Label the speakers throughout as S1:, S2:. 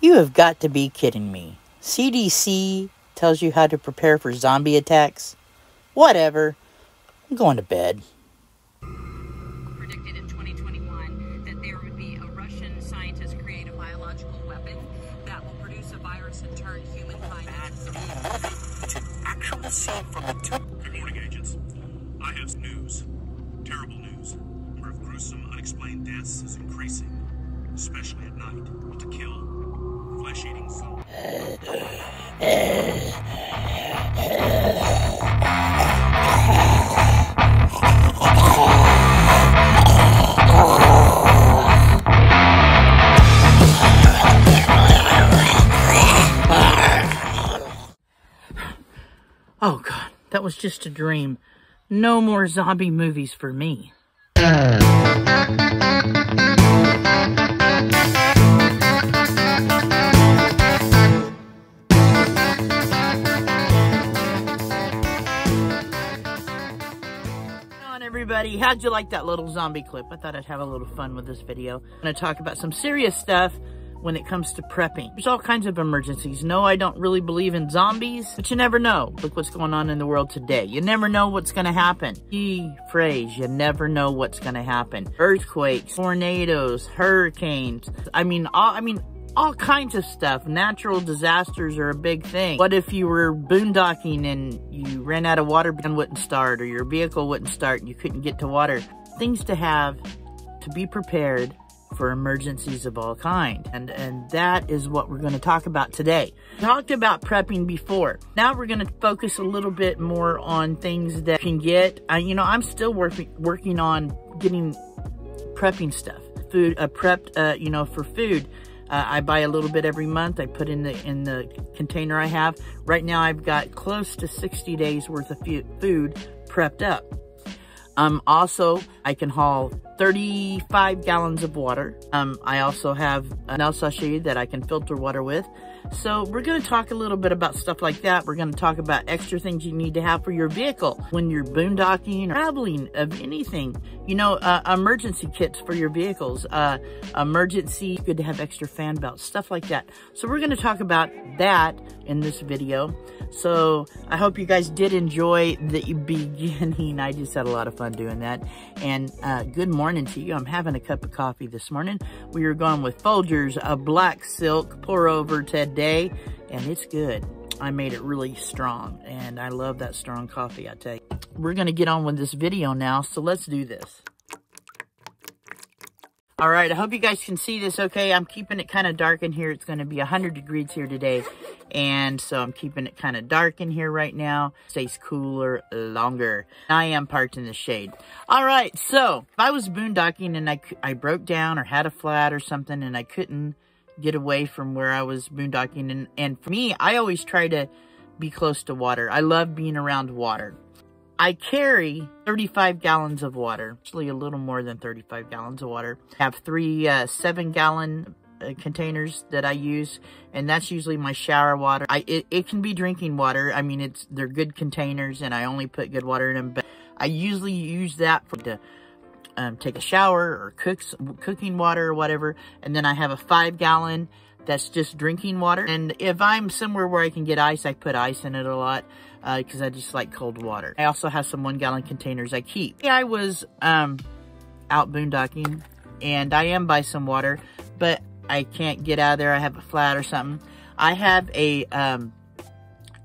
S1: You have got to be kidding me. CDC tells you how to prepare for zombie attacks? Whatever. I'm going to bed.
S2: predicted in 2021 that there would be a Russian scientist create a biological weapon that will produce a virus and turn humankind into
S3: actual scene from the two.
S4: Good morning, agents. I have news. Terrible news. The number of gruesome, unexplained deaths is increasing, especially at night. To kill, flesh-eating.
S1: Oh god, that was just a dream. No more zombie movies for me. Everybody. How'd you like that little zombie clip? I thought i'd have a little fun with this video. I'm to talk about some serious stuff when it comes to prepping. There's all kinds of emergencies. No i don't really believe in zombies but you never know. Look what's going on in the world today. You never know what's to happen. Key phrase you never know what's to happen. Earthquakes tornadoes hurricanes. I mean all i mean all kinds of stuff. Natural disasters are a big thing. What if you were boondocking and you ran out of water and wouldn't start or your vehicle wouldn't start and you couldn't get to water? Things to have to be prepared for emergencies of all kind. And and that is what we're going to talk about today. Talked about prepping before. Now we're going to focus a little bit more on things that can get, uh, you know, I'm still working working on getting prepping stuff. Food, uh, prepped, uh, you know, for food. Uh, I buy a little bit every month. I put in the in the container I have. Right now, I've got close to 60 days worth of food prepped up. Um, also, I can haul 35 gallons of water. Um, I also have an El Sachet that I can filter water with. So we're going to talk a little bit about stuff like that. We're going to talk about extra things you need to have for your vehicle when you're boondocking or traveling of anything. You know, uh, emergency kits for your vehicles, uh, emergency, good to have extra fan belts, stuff like that. So we're going to talk about that in this video. So I hope you guys did enjoy the beginning. I just had a lot of fun doing that. And uh, good morning to you. I'm having a cup of coffee this morning. We are going with Folgers, a black silk pour over today, and it's good. I made it really strong, and I love that strong coffee, I tell you. We're going to get on with this video now, so let's do this. All right, I hope you guys can see this okay. I'm keeping it kind of dark in here. It's going to be 100 degrees here today. And so I'm keeping it kind of dark in here right now. Stays cooler longer. I am parked in the shade. All right, so if I was boondocking and I, I broke down or had a flat or something and I couldn't get away from where I was boondocking. And, and for me, I always try to be close to water. I love being around water. I carry 35 gallons of water, actually a little more than 35 gallons of water. I have three uh, seven gallon uh, containers that I use, and that's usually my shower water. I it, it can be drinking water. I mean, it's they're good containers, and I only put good water in them. But I usually use that for to um, take a shower or cook cooking water or whatever. And then I have a five gallon that's just drinking water. And if I'm somewhere where I can get ice, I put ice in it a lot because uh, I just like cold water. I also have some one gallon containers I keep. I was um, out boondocking and I am by some water, but I can't get out of there. I have a flat or something. I have a, um,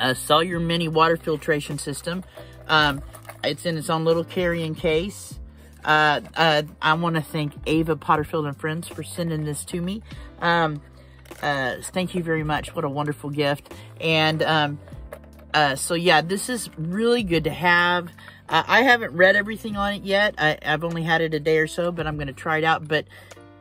S1: a Sawyer Mini water filtration system. Um, it's in its own little carrying case. Uh, uh, I want to thank Ava Potterfield and Friends for sending this to me. Um, uh, thank you very much. What a wonderful gift. And um, uh, so yeah, this is really good to have. Uh, I haven't read everything on it yet. I, have only had it a day or so, but I'm going to try it out. But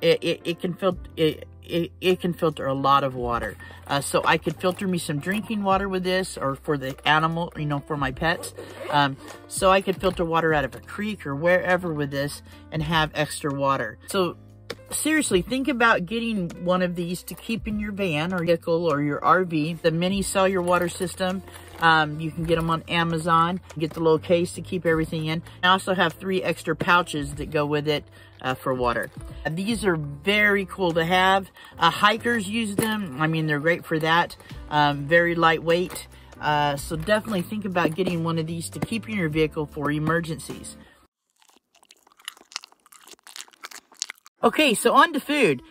S1: it, it, it can filter it, it, it, can filter a lot of water. Uh, so I could filter me some drinking water with this or for the animal, you know, for my pets. Um, so I could filter water out of a creek or wherever with this and have extra water. So seriously, think about getting one of these to keep in your van or vehicle or your RV. The mini Sawyer water system, um, you can get them on Amazon. Get the little case to keep everything in. I also have three extra pouches that go with it uh, for water. These are very cool to have. Uh, hikers use them. I mean, they're great for that. Um, very lightweight. Uh, so definitely think about getting one of these to keep in your vehicle for emergencies. Okay, so on to food.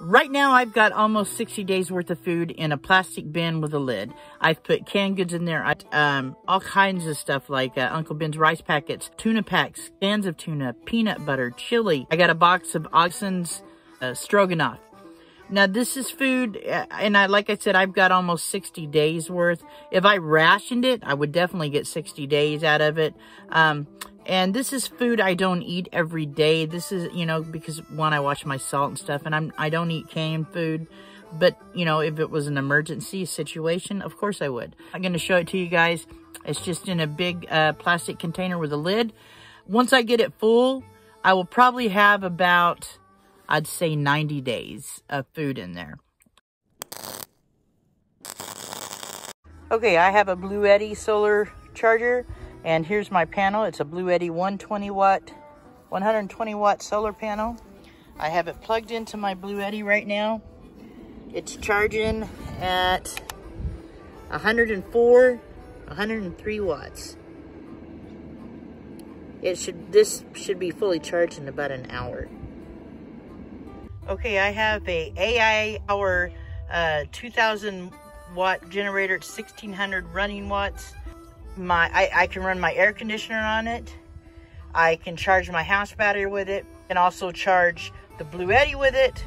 S1: Right now, I've got almost 60 days worth of food in a plastic bin with a lid. I've put canned goods in there, um, all kinds of stuff like uh, Uncle Ben's rice packets, tuna packs, cans of tuna, peanut butter, chili. I got a box of Oxen's uh, stroganoff. Now, this is food, uh, and I, like I said, I've got almost 60 days worth. If I rationed it, I would definitely get 60 days out of it. Um, and this is food I don't eat every day. This is, you know, because one, I watch my salt and stuff, and I'm, I don't eat canned food. But, you know, if it was an emergency situation, of course I would. I'm going to show it to you guys. It's just in a big uh, plastic container with a lid. Once I get it full, I will probably have about, I'd say 90 days of food in there. Okay, I have a Bluetti solar charger. And here's my panel. It's a Bluetti 120 watt, 120 watt solar panel. I have it plugged into my Bluetti right now. It's charging at 104, 103 watts. It should, this should be fully charged in about an hour. Okay, I have a AI hour uh, 2000 watt generator at 1600 running watts my I, I can run my air conditioner on it. I can charge my house battery with it. and also charge the Bluetti with it.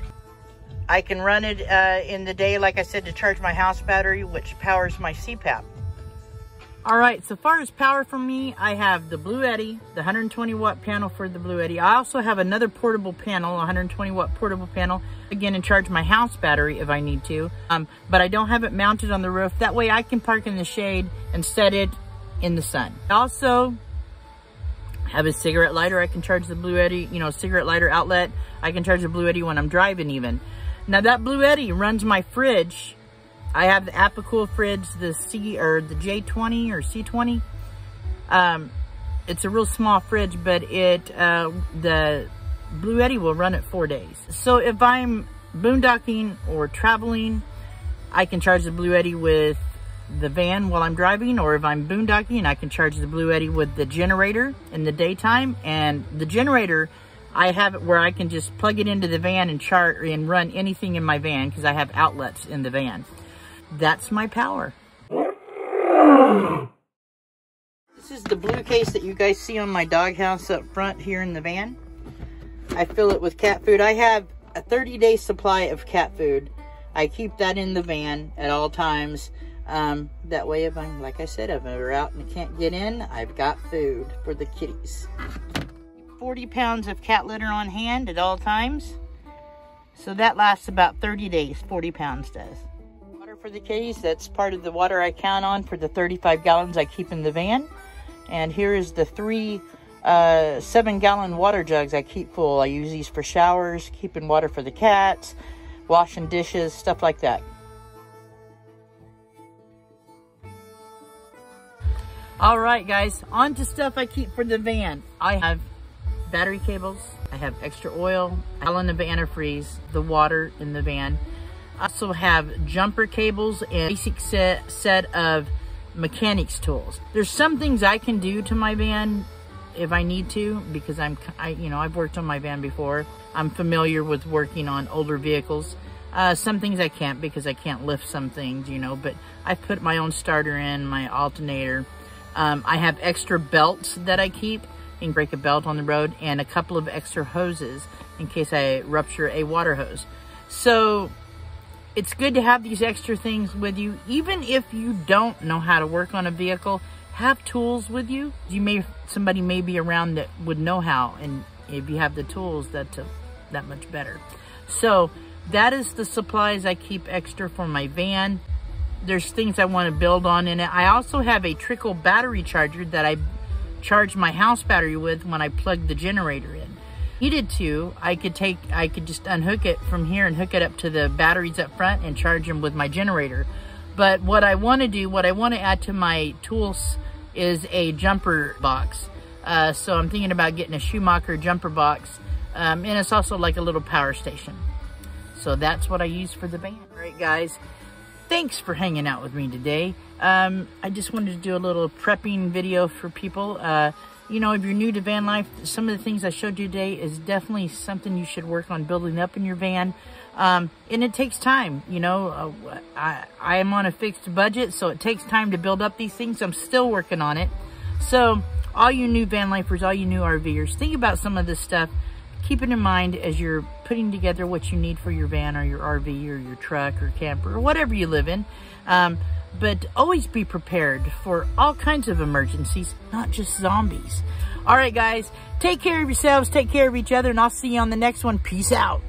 S1: I can run it uh, in the day, like I said, to charge my house battery, which powers my CPAP. All right, so far as power for me, I have the Bluetti, the 120 watt panel for the Bluetti. I also have another portable panel, 120 watt portable panel, again, and charge my house battery if I need to. Um, but I don't have it mounted on the roof. That way I can park in the shade and set it in the sun. Also have a cigarette lighter. I can charge the Bluetti, you know, cigarette lighter outlet. I can charge the Bluetti when I'm driving even. Now that Bluetti runs my fridge. I have the Alpicool fridge, the C or the J20 or C20. Um, it's a real small fridge, but it uh, the Bluetti will run it four days. So if I'm boondocking or traveling, I can charge the Bluetti with the van while I'm driving or if I'm boondocking, I can charge the Bluetti with the generator in the daytime. And the generator, I have it where I can just plug it into the van and chart and run anything in my van because I have outlets in the van. That's my power. This is the blue case that you guys see on my doghouse up front here in the van. I fill it with cat food. I have a 30 day supply of cat food. I keep that in the van at all times. Um, that way, if I'm, like I said, if I'm out and can't get in, I've got food for the kitties. 40 pounds of cat litter on hand at all times. So that lasts about 30 days, 40 pounds does. Water for the kitties, that's part of the water I count on for the 35 gallons I keep in the van. And here is the three uh, seven gallon water jugs I keep full. I use these for showers, keeping water for the cats, washing dishes, stuff like that. All right, guys, on to stuff I keep for the van. I have battery cables. I have extra oil, gallon of antifreeze, the van to freeze the water in the van. I also have jumper cables and a basic set, set of mechanics tools. There's some things I can do to my van if I need to because I'm, I, you know, I've worked on my van before. I'm familiar with working on older vehicles. Uh, some things I can't because I can't lift some things, you know, but I've put my own starter in, my alternator, um, I have extra belts that I keep and break a belt on the road and a couple of extra hoses in case I rupture a water hose. So it's good to have these extra things with you. Even if you don't know how to work on a vehicle, have tools with you. You may Somebody may be around that would know how and if you have the tools, that's a, that much better. So that is the supplies I keep extra for my van there's things I want to build on in it. I also have a trickle battery charger that I charge my house battery with when I plug the generator in. Needed to, I could take, I could just unhook it from here and hook it up to the batteries up front and charge them with my generator. But what I want to do, what I want to add to my tools is a jumper box. Uh, so I'm thinking about getting a Schumacher jumper box Um, and it's also like a little power station. So that's what I use for the van. All right, guys. Thanks for hanging out with me today. Um, I just wanted to do a little prepping video for people. Uh, you know, if you're new to van life, some of the things I showed you today is definitely something you should work on building up in your van. Um, and it takes time, you know, uh, I, I am on a fixed budget, so it takes time to build up these things. I'm still working on it. So all you new van lifers, all you new RVers, think about some of this stuff. Keep it in mind as you're putting together what you need for your van or your RV or your truck or camper or whatever you live in. Um, but always be prepared for all kinds of emergencies, not just zombies. All right, guys, take care of yourselves, take care of each other, and I'll see you on the next one. Peace out.